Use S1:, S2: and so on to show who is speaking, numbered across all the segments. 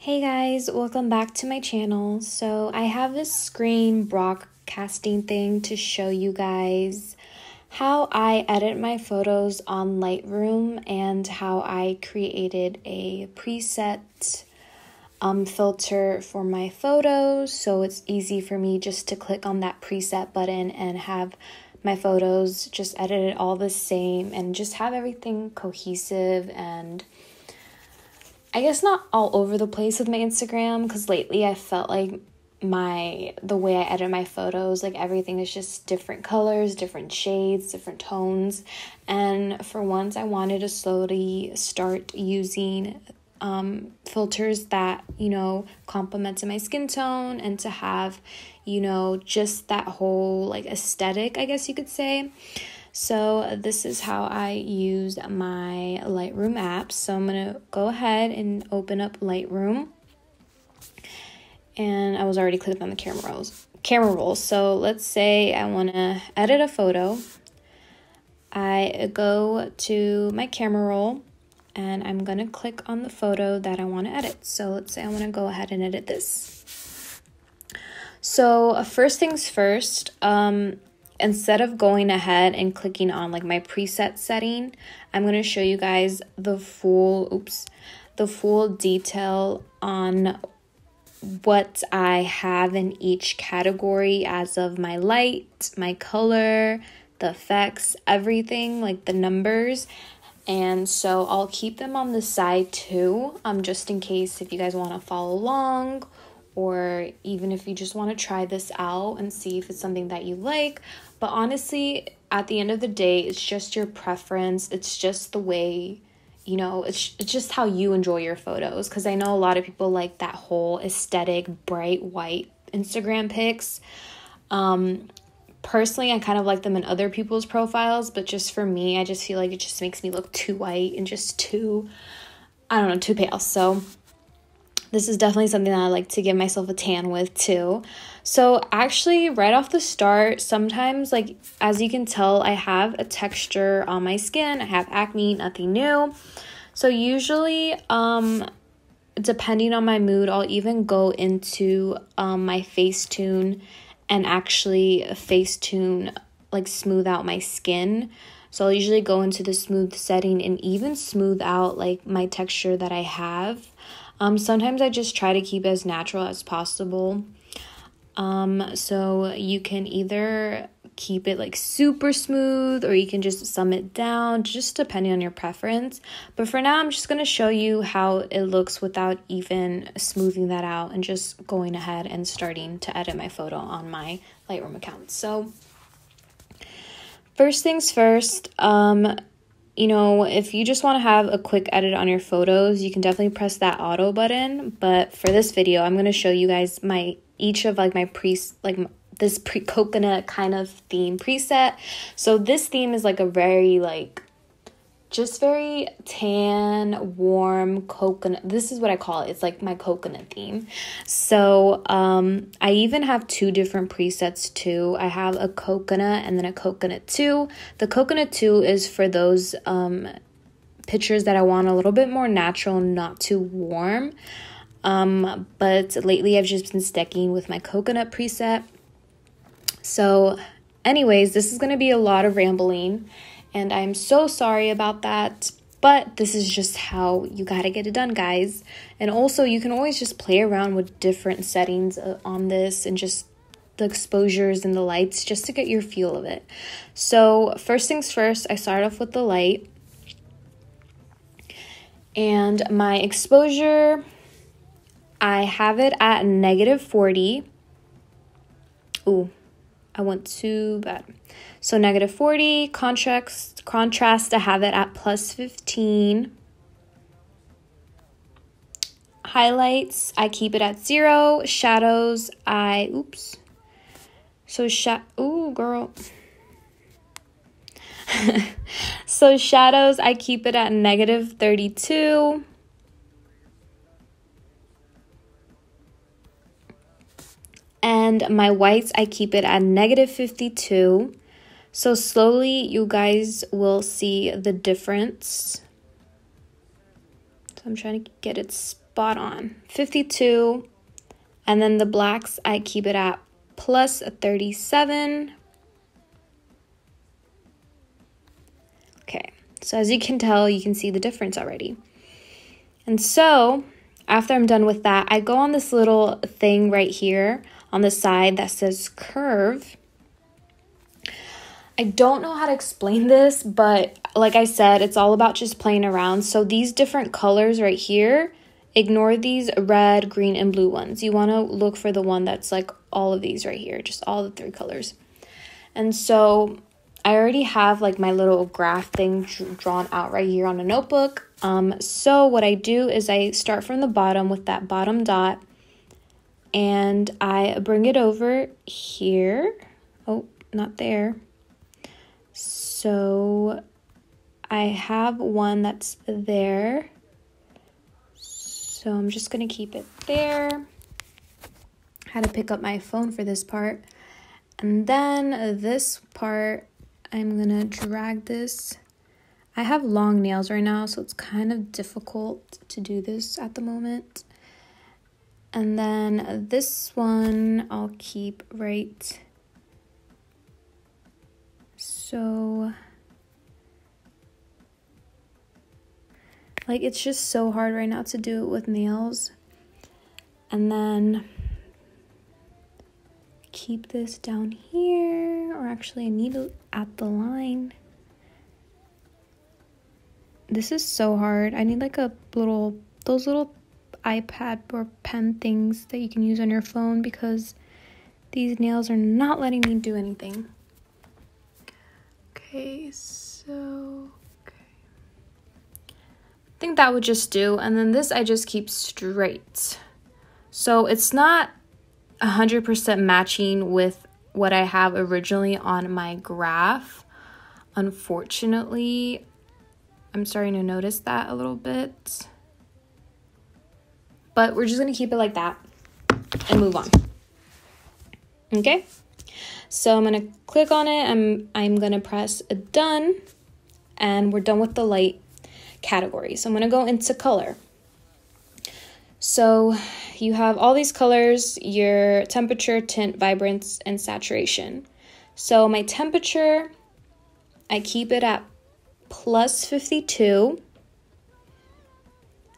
S1: Hey guys, welcome back to my channel. So I have this screen broadcasting thing to show you guys how I edit my photos on Lightroom and how I created a preset um, filter for my photos so it's easy for me just to click on that preset button and have my photos just edited all the same and just have everything cohesive and I guess not all over the place with my Instagram because lately I felt like my the way I edit my photos like everything is just different colors, different shades, different tones. And for once I wanted to slowly start using um, filters that you know complement to my skin tone and to have you know just that whole like aesthetic i guess you could say so this is how I use my Lightroom app. So I'm to go ahead and open up Lightroom. And I was already clicked on the camera rolls. Camera rolls. So let's say I want to edit a photo. I go to my camera roll and I'm to click on the photo that I want to edit. So let's say I want to go ahead and edit this. So first things first, um, instead of going ahead and clicking on like my preset setting, I'm going to show you guys the full, oops, the full detail on what I have in each category as of my light, my color, the effects, everything, like the numbers. And so I'll keep them on the side too, um, just in case if you guys want to follow along or even if you just want to try this out and see if it's something that you like. But honestly, at the end of the day, it's just your preference. It's just the way, you know, it's, it's just how you enjoy your photos. Because I know a lot of people like that whole aesthetic, bright white Instagram pics. Um, personally, I kind of like them in other people's profiles, but just for me, I just feel like it just makes me look too white and just too, I don't know, too pale. So, this is definitely something that I like to give myself a tan with too. So, actually, right off the start, sometimes, like as you can tell, I have a texture on my skin. I have acne, nothing new. So, usually, um, depending on my mood, I'll even go into um, my Facetune and actually Facetune, like smooth out my skin. So, I'll usually go into the smooth setting and even smooth out like my texture that I have. Um, sometimes I just try to keep as natural as possible. Um, so you can either keep it like super smooth or you can just sum it down, just depending on your preference. But for now, I'm just going to show you how it looks without even smoothing that out and just going ahead and starting to edit my photo on my Lightroom account. So, first things first, um, you know, if you just want to have a quick edit on your photos, you can definitely press that auto button. But for this video, I'm going to show you guys my each of like my pre like this pre coconut kind of theme preset. So this theme is like a very like just very tan, warm coconut. This is what I call it. It's like my coconut theme. So, um, I even have two different presets too. I have a coconut and then a coconut 2. The coconut 2 is for those um pictures that I want a little bit more natural, not too warm. Um, but lately I've just been sticking with my coconut preset. So, anyways, this is going to be a lot of rambling and I'm so sorry about that. But this is just how you gotta get it done, guys. And also, you can always just play around with different settings uh, on this and just the exposures and the lights just to get your feel of it. So, first things first, I start off with the light. And my exposure, I have it at negative 40. Ooh, I went too bad. So negative 40, contrast, contrast I have it at plus 15. Highlights, I keep it at zero. Shadows, I, oops. So, sha- ooh, girl. so, shadows, I keep it at negative 32. And my whites, I keep it at negative 52. So slowly you guys will see the difference. So I'm trying to get it spot on. 52 and then the blacks I keep it at plus 37 okay so as you can tell you can see the difference already. And so after I'm done with that I go on this little thing right here on the side that says curve I don't know how to explain this, but like I said, it's all about just playing around. So these different colors right here, ignore these red, green, and blue ones. You want to look for the one that's like all of these right here, just all the three colors. And so I already have like my little graph thing drawn out right here on a notebook. Um, so what I do is I start from the bottom with that bottom dot and I bring it over here. Oh, not there so I have one that's there. So I'm just going to keep it there. I had to pick up my phone for this part. And then this part, I'm going to drag this. I have long nails right now, so it's kind of difficult to do this at the moment. And then this one I'll keep right so like it's just so hard right now to do it with nails. And then keep this down here or actually I need it at the line. This is so hard. I need like a little those little iPad or pen things that you can use on your phone because these nails are not letting me do anything Okay, so okay. I think that would just do. And then this I just keep straight. So it's not 100% matching with what I have originally on my graph. Unfortunately, I'm starting to notice that a little bit. But we're just going to keep it like that and move on. Okay? So I'm gonna click on it. I'm I'm gonna press done, and we're done with the light category. So I'm gonna go into color. So you have all these colors, your temperature, tint, vibrance, and saturation. So my temperature, I keep it at plus 52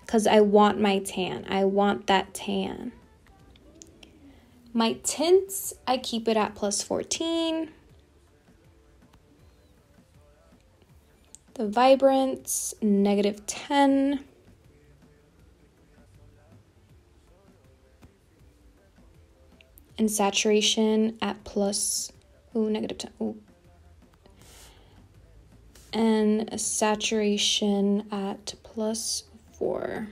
S1: because I want my tan. I want that tan. My tints, I keep it at plus 14. The vibrance, negative 10. And saturation at plus, ooh, negative 10. Ooh. And saturation at plus 4.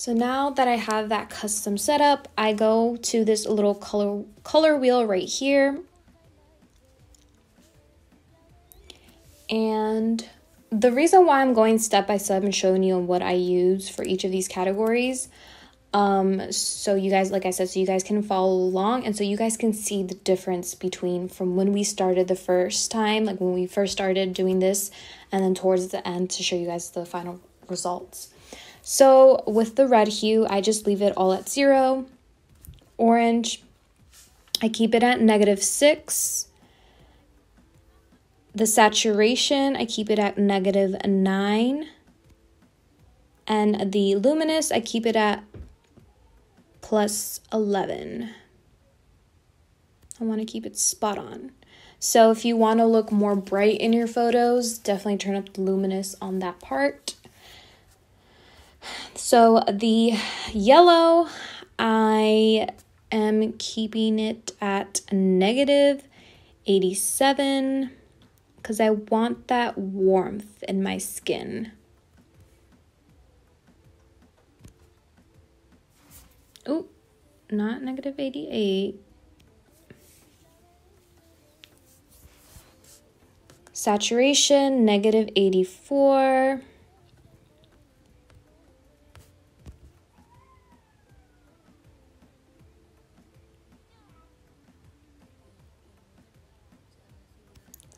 S1: So now that I have that custom setup, I go to this little color, color wheel right here. And the reason why I'm going step by step and showing you what I use for each of these categories, um, so you guys, like I said, so you guys can follow along and so you guys can see the difference between from when we started the first time, like when we first started doing this, and then towards the end to show you guys the final results. So with the red hue, I just leave it all at zero. Orange, I keep it at negative six. The saturation, I keep it at negative nine. And the luminous, I keep it at plus 11. I want to keep it spot on. So if you want to look more bright in your photos, definitely turn up the luminous on that part. So the yellow, I am keeping it at negative 87 because I want that warmth in my skin. Oh, not negative 88. Saturation, negative 84.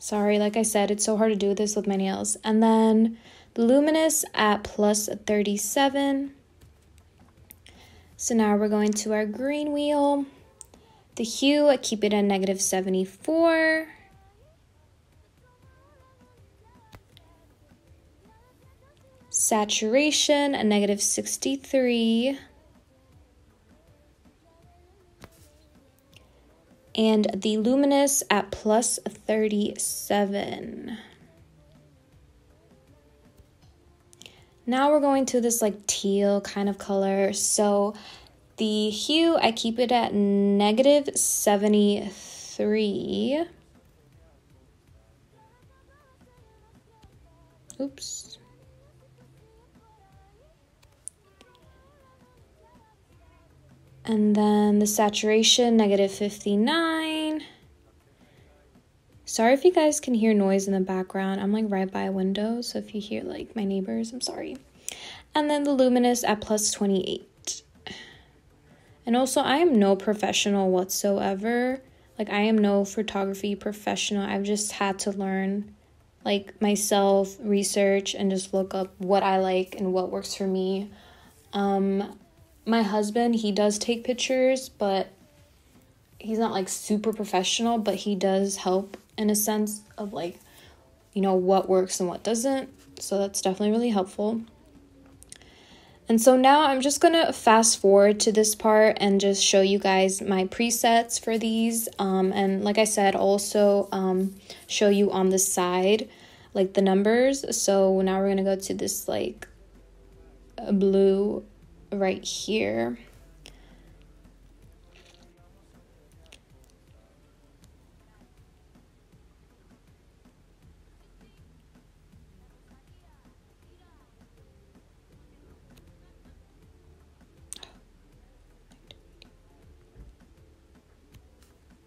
S1: Sorry, like I said, it's so hard to do this with my nails. And then the luminous at plus 37. So now we're going to our green wheel. The hue, I keep it at negative 74. Saturation, a negative 63. And the luminous at plus 37. Now we're going to this like teal kind of color. So the hue, I keep it at negative 73. Oops. And then the saturation, negative 59. Sorry if you guys can hear noise in the background. I'm like right by a window, so if you hear like my neighbors, I'm sorry. And then the luminous at plus 28. And also, I am no professional whatsoever. Like, I am no photography professional. I've just had to learn, like, myself, research, and just look up what I like and what works for me. Um, my husband, he does take pictures, but he's not like super professional, but he does help in a sense of like, you know, what works and what doesn't. So that's definitely really helpful. And so now I'm just to fast forward to this part and just show you guys my presets for these. Um, and like I said, also um, show you on the side like the numbers. So now we're to go to this like blue right here.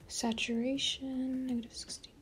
S1: Saturation, negative 60.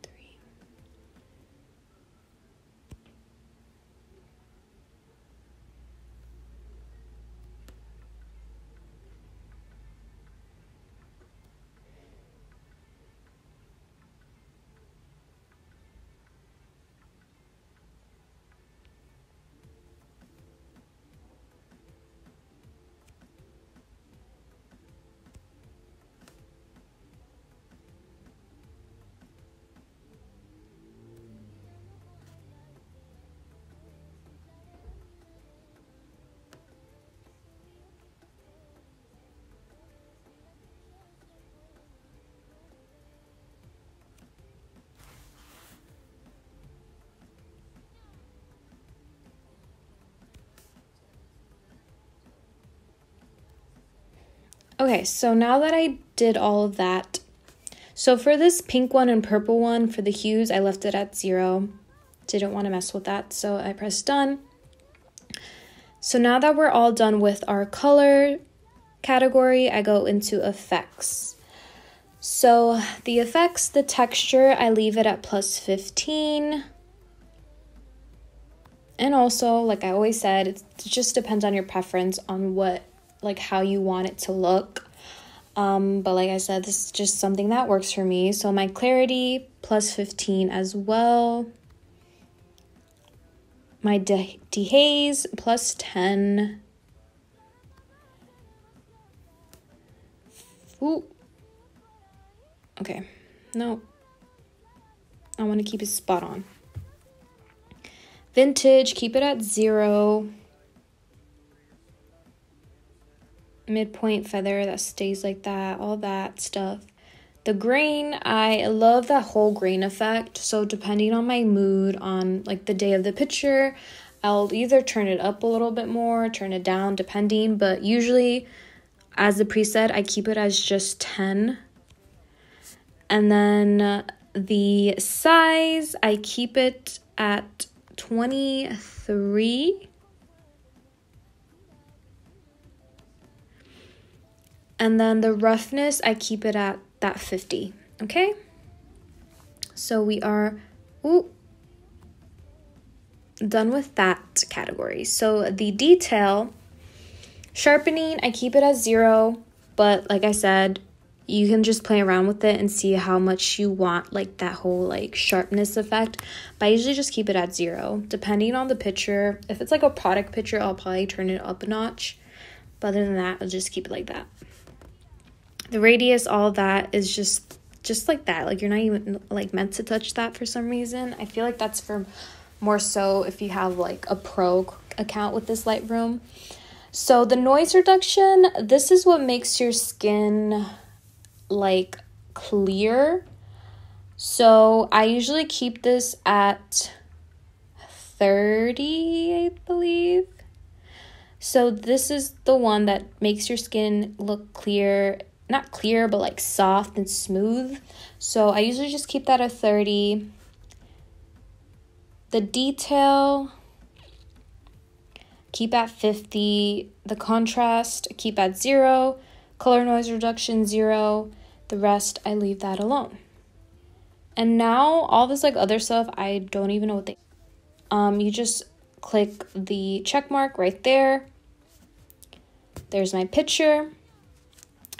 S1: Okay, so now that I did all of that, so for this pink one and purple one, for the hues, I left it at zero. Didn't want to mess with that, so I pressed done. So now that we're all done with our color category, I go into effects. So the effects, the texture, I leave it at plus 15. And also, like I always said, it just depends on your preference on what like how you want it to look. Um, but like I said, this is just something that works for me. So my clarity plus 15 as well. My de- dehaze plus 10. Ooh. Okay. No. I want to keep it spot on. Vintage, keep it at zero. Midpoint feather that stays like that, all that stuff. The grain, I love that whole grain effect. So depending on my mood on like the day of the picture, I'll either turn it up a little bit more, turn it down depending, but usually as the preset, I keep it as just 10. And then the size, I keep it at 23 And then the roughness, I keep it at that 50, okay? So we are ooh, done with that category. So the detail, sharpening, I keep it at zero, but like I said, you can just play around with it and see how much you want like that whole like sharpness effect but i usually just keep it at zero depending on the picture if it's like a product picture i'll probably turn it up a notch but other than that i'll just keep it like that the radius all that is just just like that like you're not even like meant to touch that for some reason i feel like that's for more so if you have like a pro account with this lightroom so the noise reduction this is what makes your skin like clear. So I usually keep this at 30, I believe. So this is the one that makes your skin look clear, not clear, but like soft and smooth. So I usually just keep that at 30. The detail, keep at 50. The contrast, keep at zero. Color noise reduction, zero. The rest, I leave that alone. And now all this like other stuff, I don't even know what they. Um, you just click the check mark right there. There's my picture.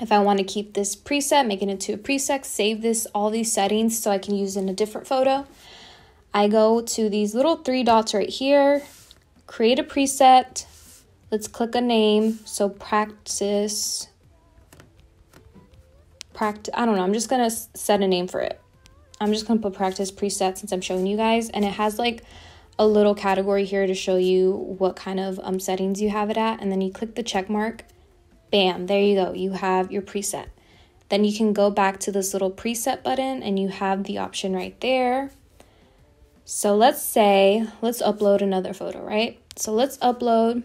S1: If I want to keep this preset, make it into a preset, save this all these settings so I can use in a different photo. I go to these little three dots right here, create a preset. Let's click a name. So practice practice i don't know i'm just gonna set a name for it i'm just gonna put practice preset since i'm showing you guys and it has like a little category here to show you what kind of um, settings you have it at and then you click the check mark bam there you go you have your preset then you can go back to this little preset button and you have the option right there so let's say let's upload another photo right so let's upload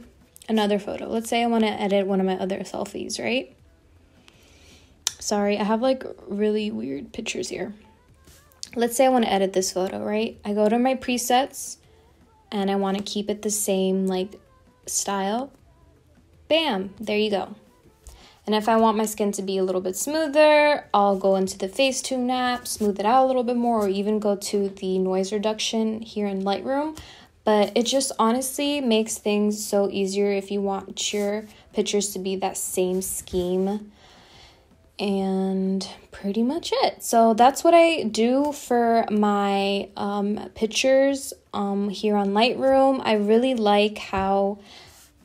S1: another photo let's say i want to edit one of my other selfies right Sorry, I have like really weird pictures here. Let's say I want to edit this photo, right? I go to my presets and I want to keep it the same like style. Bam, there you go. And if I want my skin to be a little bit smoother, I'll go into the Facetune app, smooth it out a little bit more, or even go to the noise reduction here in Lightroom. But it just honestly makes things so easier if you want your pictures to be that same scheme and pretty much it. So that's what I do for my um, pictures um, here on Lightroom. I really like how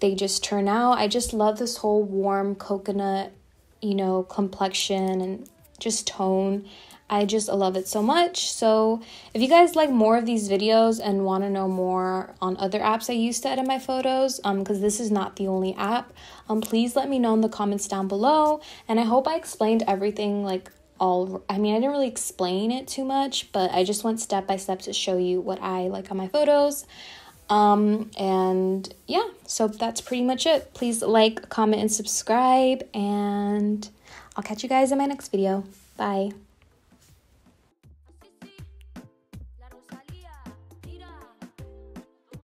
S1: they just turn out. I just love this whole warm coconut, you know, complexion and just tone. I just love it so much. So, if you guys like more of these videos and want to know more on other apps I use to edit my photos, um, because this is not the only app, um, please let me know in the comments down below. And I hope I explained everything like all. I mean, I didn't really explain it too much, but I just went step by step to show you what I like on my photos. Um, and yeah, so that's pretty much it. Please like, comment, and subscribe, and I'll catch you guys in my next video. Bye.